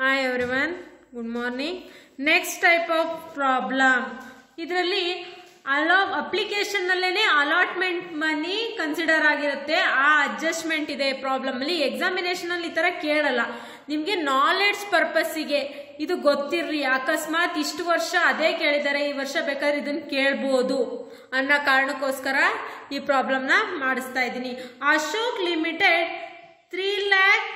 Hi everyone good morning next type of problem ಇದರಲ್ಲಿ ಅಲೋ ಅಪ್ಲಿಕೇಶನ್ನಲ್ಲೇ ಅಲಾಟ್ಮೆಂಟ್ ಮನಿ ಕನ್ಸಿಡರ್ ಆಗಿರುತ್ತೆ ಆ ಅಡ್ಜಸ್ಟ್ಮೆಂಟ್ ಇದೆ ಪ್ರಾಬ್ಲಮಲ್ಲಿ ಎಕ್ಸಾಮಿನೇಷನಲ್ಲಿ ಈ ಥರ ಕೇಳಲ್ಲ ನಿಮಗೆ ನಾಲೆಡ್ಜ್ ಪರ್ಪಸ್ಸಿಗೆ ಇದು ಗೊತ್ತಿರಲಿ ಅಕಸ್ಮಾತ್ ಇಷ್ಟು ವರ್ಷ ಅದೇ ಕೇಳಿದ್ದಾರೆ ಈ ವರ್ಷ ಬೇಕಾದ್ರೆ ಇದನ್ನು ಕೇಳ್ಬೋದು ಅನ್ನೋ ಕಾರಣಕ್ಕೋಸ್ಕರ ಈ ಪ್ರಾಬ್ಲಮ್ನ ಮಾಡಿಸ್ತಾ ಇದ್ದೀನಿ Ashok limited three lakh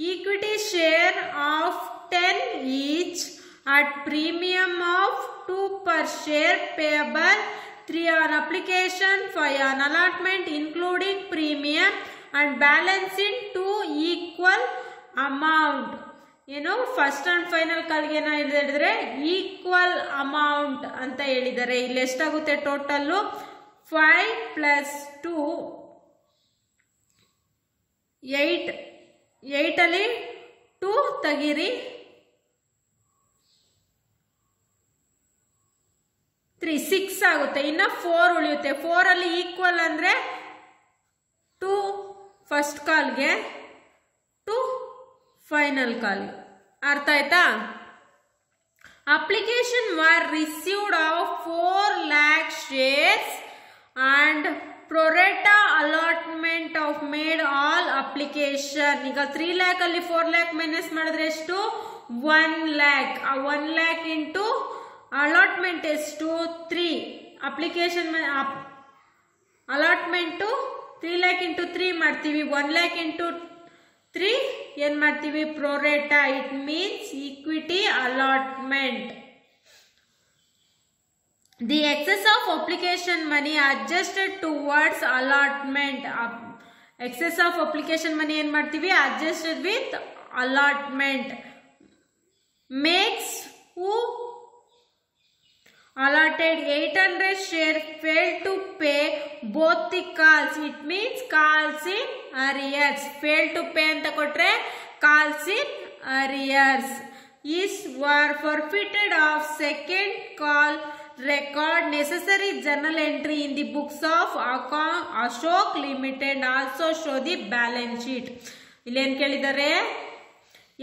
Equity share of 10 each at premium of 2 per share payable 3 on application for on allotment including premium and balance in two equal amount. ಏನು ಫಸ್ಟ್ ಆ್ಯಂಡ್ ಫೈನಲ್ ಕಾಲ್ಗೆ ಏನೋ ಹೇಳಿದ್ರೆ ಈಕ್ವಲ್ ಅಮೌಂಟ್ ಅಂತ ಹೇಳಿದ್ದಾರೆ ಇಲ್ಲಿ ಎಷ್ಟಾಗುತ್ತೆ total 5 plus two ಏಯ್ಟಲ್ಲಿ two ತೆಗೀರಿ ತ್ರೀ ಸಿಕ್ಸ್ ಆಗುತ್ತೆ ಇನ್ನು ಫೋರ್ ಉಳಿಯುತ್ತೆ ಫೋರಲ್ಲಿ ಈಕ್ವಲ್ ಅಂದರೆ ಟೂ ಫಸ್ಟ್ ಕಾಲ್ಗೆ ಟು ಫೈನಲ್ ಕಾಲ್ ಅರ್ಥ ಆಯ್ತಾ application were received of four lakh shares and pro rata allotment of made all application ಈಗ ತ್ರೀ ಲ್ಯಾಕ್ ಅಲ್ಲಿ ಫೋರ್ ಲ್ಯಾಕ್ ಮೈನಸ್ ಮಾಡಿದ್ರೆ ಎಷ್ಟು ಒನ್ ಲ್ಯಾಕ್ ಆ ಒನ್ ಲ್ಯಾಕ್ ಇಂಟು ಅಲಾಟ್ಮೆಂಟ್ ಎಷ್ಟು three application allotment three lakh into three ಮಾಡ್ತೀವಿ one lakh into three ಏನು ಮಾಡ್ತೀವಿ pro rata it means equity allotment The excess of application money adjusted towards allotment. Excess of application money ಏನು ಮಾಡ್ತೀವಿ adjusted with allotment. Makes who allotted 800 share failed to pay both the calls. It means calls in arrears. Failed to pay ಅಂತ ಕೊಟ್ರೆ calls in arrears. Is were forfeited of second call record necessary journal entry in the books of Ashok Limited also show the balance sheet ಇಲ್ಲೇನು ಕೇಳಿದ್ದಾರೆ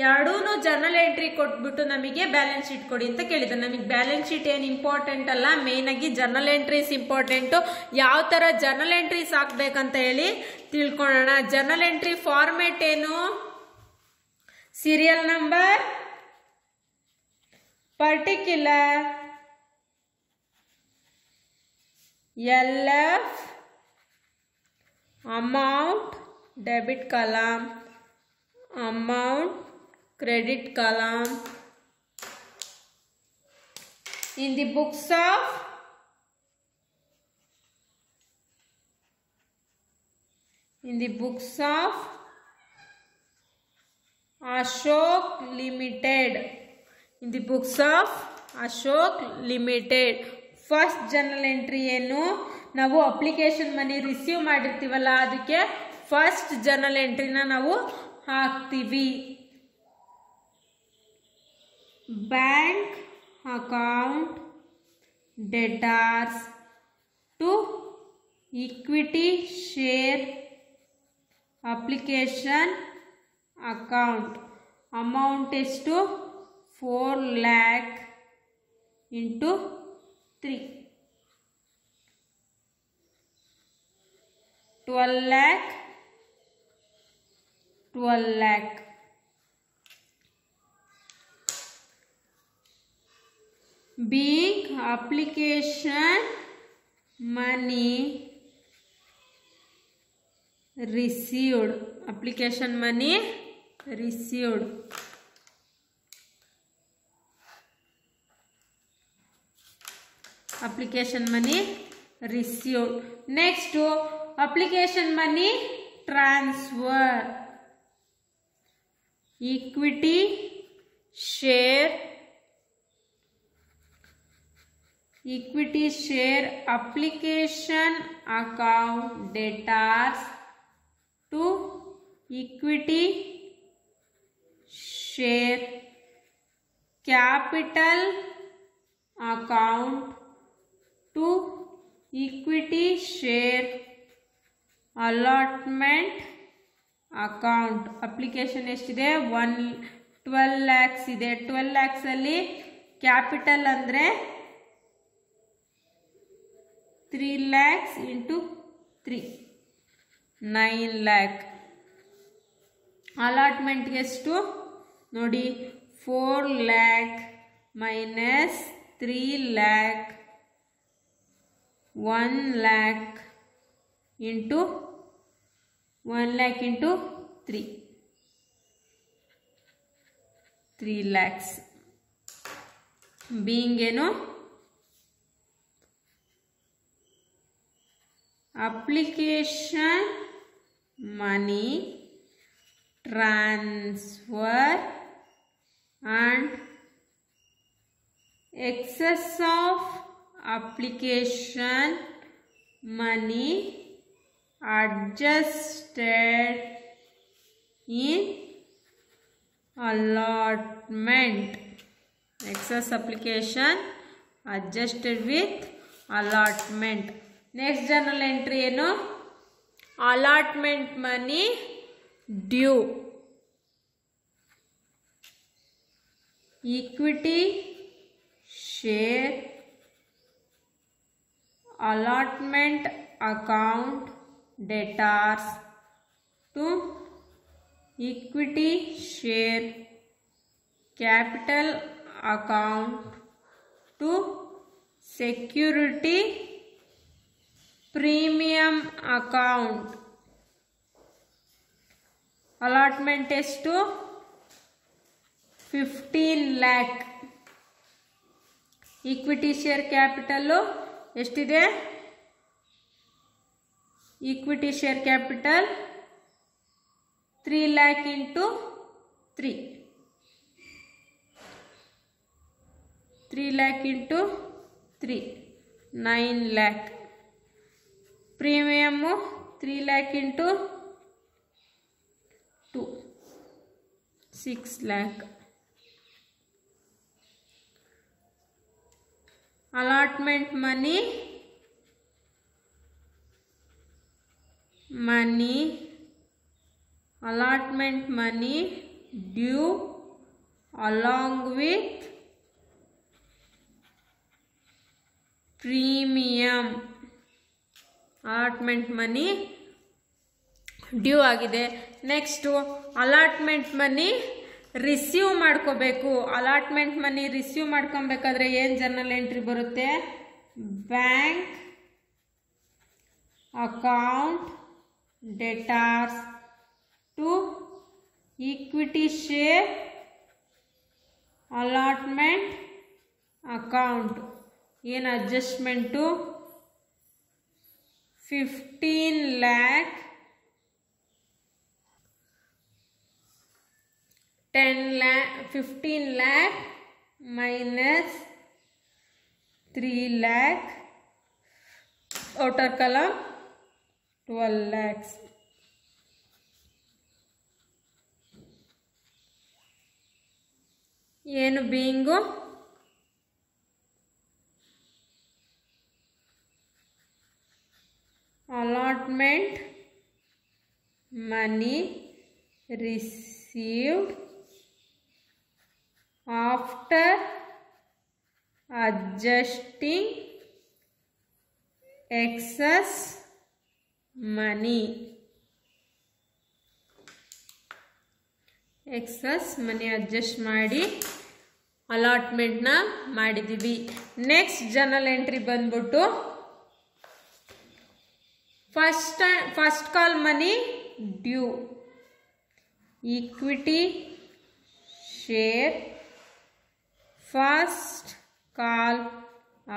ಎರಡೂ journal entry ಕೊಟ್ಬಿಟ್ಟು ನಮಗೆ balance sheet ಕೊಡಿ ಅಂತ ಕೇಳಿದ್ದಾರೆ ನಮಗೆ ಬ್ಯಾಲೆನ್ಸ್ ಶೀಟ್ ಏನು ಇಂಪಾರ್ಟೆಂಟ್ ಅಲ್ಲ ಮೇನ್ ಆಗಿ ಜರ್ನಲ್ ಎಂಟ್ರೀಸ್ ಇಂಪಾರ್ಟೆಂಟು ಯಾವ ಥರ ಜರ್ನಲ್ ಎಂಟ್ರೀಸ್ ಹಾಕ್ಬೇಕಂತ ಹೇಳಿ ತಿಳ್ಕೊಳ್ಳೋಣ ಜರ್ನಲ್ ಎಂಟ್ರಿ ಫಾರ್ಮೆಟ್ ಏನು serial number particular LF amount debit column amount credit column in the books of in the books of Ashok Limited in the books of Ashok Limited first journal entry ಏನು ನಾವು application money receive ಮಾಡಿರ್ತೀವಲ್ಲ ಅದಕ್ಕೆ first journal ಎಂಟ್ರಿನ ನಾವು ಹಾಕ್ತೀವಿ bank account debtors to equity share application account amount ಎಷ್ಟು four lakh into three twelve lakh twelve lakh bank application money received application money received application money receive next application money transfer equity share equity share application account debtors to equity share capital account to equity share allotment account application ಎಷ್ಟಿದೆ one twelve lakhs ಇದೆ twelve ಲ್ಯಾಕ್ಸಲ್ಲಿ capital ಅಂದರೆ three lakhs into three nine lakh allotment ಎಷ್ಟು ನೋಡಿ four lakh minus three lac one lakh into one lakh into three three lakhs being ಏನು application money transfer and excess of application money adjusted in allotment excess application adjusted with allotment next journal entry ಏನು allotment money due equity share allotment account debtors to equity share capital account to security premium account allotment is to 15 lakh equity share capital ಎಷ್ಟಿದೆ equity share capital three lakh into three three lakh into three nine lakh premium three lakh into two six lakh allotment money money allotment money due along with premium allotment money due ಆಗಿದೆ next allotment money receive ಮಾಡ್ಕೋಬೇಕು allotment money receive ಮಾಡ್ಕೊಬೇಕಾದ್ರೆ ಏನು journal entry ಬರುತ್ತೆ bank account debtors to equity share allotment account ಏನು adjustment fifteen lac ten lakh fifteen lakh minus three lakh outer column twelve lakhs ಏನು being allotment money received after adjusting excess money excess money adjust ಮಾಡಿ ಅಲಾಟ್ಮೆಂಟ್ನ ಮಾಡಿದ್ದೀವಿ next journal entry ಬಂದ್ಬಿಟ್ಟು first first call money due equity share first call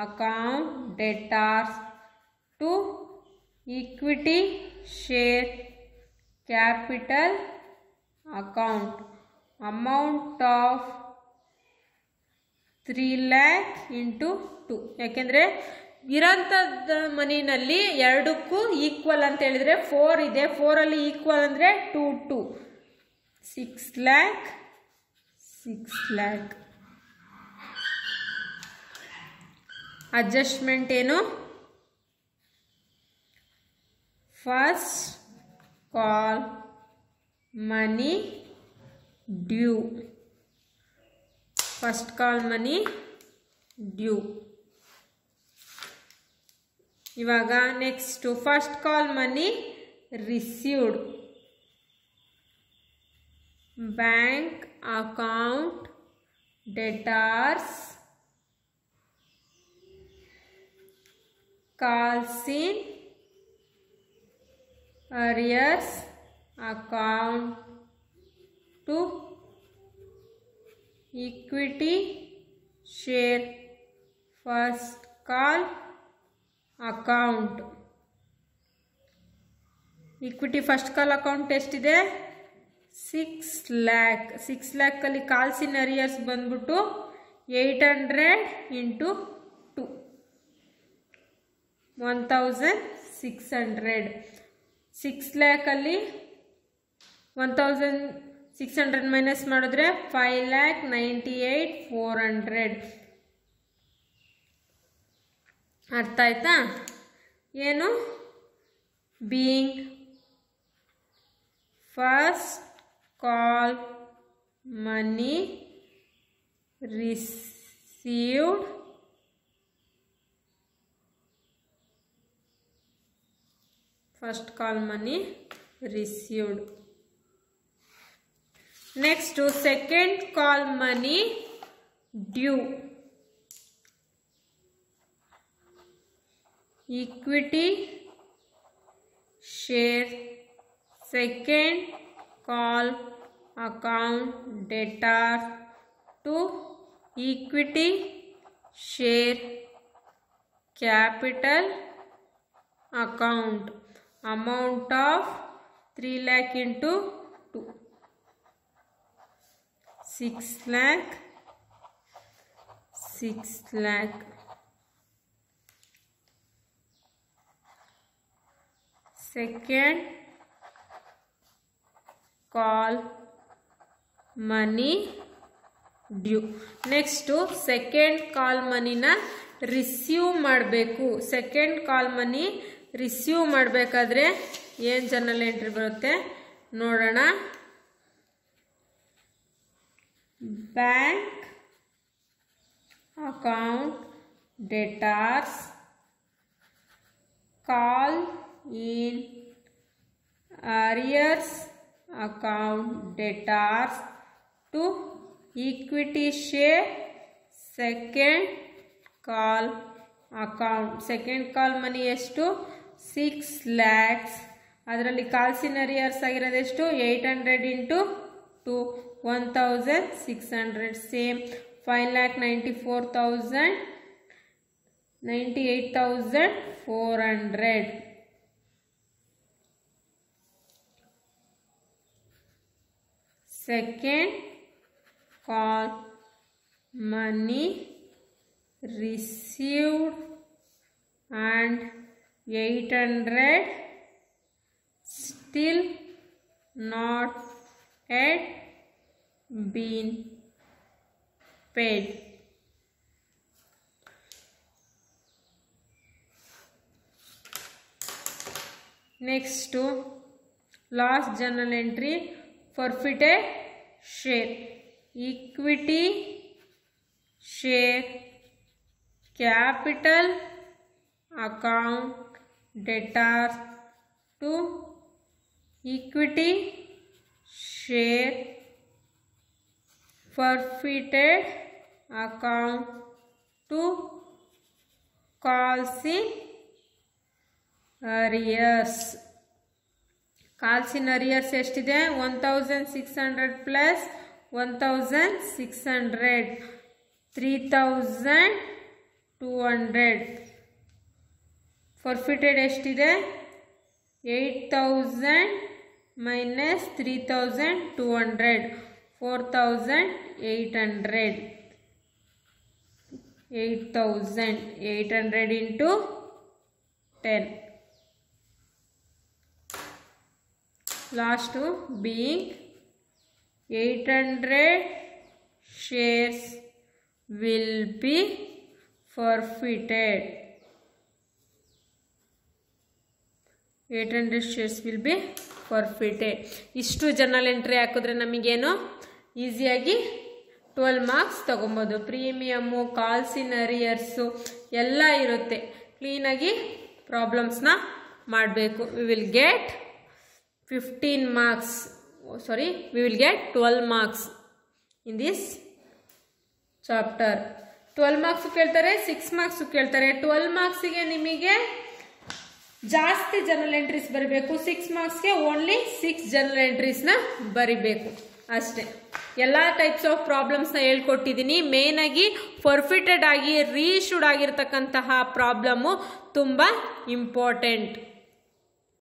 account data to equity share capital account amount of three lakh into two ಯಾಕೆಂದರೆ ಇರೋಂಥದ್ದು ಮನಿನಲ್ಲಿ ಎರಡಕ್ಕೂ equal ಅಂತ ಹೇಳಿದರೆ ಫೋರ್ ಇದೆ ಫೋರಲ್ಲಿ ಈಕ್ವಲ್ ಅಂದರೆ two two six lakh six lac adjustment ಏನು first call money due first call money due ಇವಾಗ next first call money received bank account debtors ಕಾಲ್ಸಿನ್ arrears account to equity share first call account equity first call account ಎಷ್ಟಿದೆ six lakh six ಲ್ಯಾಕಲ್ಲಿ calls in arrears ಬಂದ್ಬಿಟ್ಟು eight hundred into two one thousand six hundred six ಲ್ಯಾಕಲ್ಲಿ one thousand six hundred minus ಮಾಡಿದ್ರೆ five lakh ninety eight four hundred ಅರ್ಥ ಆಯ್ತಾ ಏನು being first call money received first call money receive next second call money due equity share second call account data to equity share capital account amount of 3 lakh into 2 6 lakh 6 lakh second call money due next second call ಮನಿನ receive ಮಾಡಬೇಕು second call money receive ಮಾಡಬೇಕಾದ್ರೆ ಏನು journal entry ಬರುತ್ತೆ ನೋಡೋಣ bank account debtors call in arrears account debtors to equity share second call account second call money ಎಷ್ಟು six lakhs ಅದರಲ್ಲಿ ಕಾಲ್ಸಿನ arrears ಆಗಿರೋದೆಷ್ಟು eight hundred into two one thousand six hundred same five lakh ninety four thousand ninety eight thousand four hundred second call money received and eight hundred still not had been paid next to last journal entry forfeited share equity share capital account debtors to equity share forfeited account to calls in arrears calls in arrears ಎಷ್ಟಿದೆ one thousand six hundred plus one thousand six hundred three thousand two hundred forfeited ಎಷ್ಟಿದೆ eight thousand minus three thousand two hundred four thousand eight hundred eight thousand eight hundred into ten last being eight hundred shares will be forfeited eight hundred shares will be forfeited ಇಷ್ಟು general entry ಹಾಕಿದ್ರೆ ನಮಗೇನು ಈಸಿಯಾಗಿ twelve marks ತೊಗೊಬೋದು premium calls in arrears arrears ಎಲ್ಲ ಇರುತ್ತೆ ಕ್ಲೀನಾಗಿ ಪ್ರಾಬ್ಲಮ್ಸ್ನ ಮಾಡಬೇಕು we will get fifteen marks sorry we will get twelve marks in this chapter twelve marks ಕೇಳ್ತಾರೆ ಸಿಕ್ಸ್ ಮಾರ್ಕ್ಸು ಕೇಳ್ತಾರೆ ಟ್ವೆಲ್ ಮಾರ್ಕ್ಸಿಗೆ ನಿಮಗೆ ಜಾಸ್ತಿ ಜನರಲ್ ಎಂಟ್ರೀಸ್ ಬರೀಬೇಕು ಸಿಕ್ಸ್ ಮಾರ್ಕ್ಸ್ಗೆ ಓನ್ಲಿ ಸಿಕ್ಸ್ ಜನರಲ್ ಎಂಟ್ರೀಸ್ನ ಬರಿಬೇಕು ಅಷ್ಟೇ ಎಲ್ಲ ಟೈಪ್ಸ್ ಆಫ್ ಪ್ರಾಬ್ಲಮ್ಸ್ನ ಹೇಳ್ಕೊಟ್ಟಿದ್ದೀನಿ ಆಗಿ ಫರ್ಫಿಟೆಡ್ ಆಗಿ ರೀಶೂಡ್ ಆಗಿರ್ತಕ್ಕಂತಹ ಪ್ರಾಬ್ಲಮ್ಮು ತುಂಬ ಇಂಪಾರ್ಟೆಂಟ್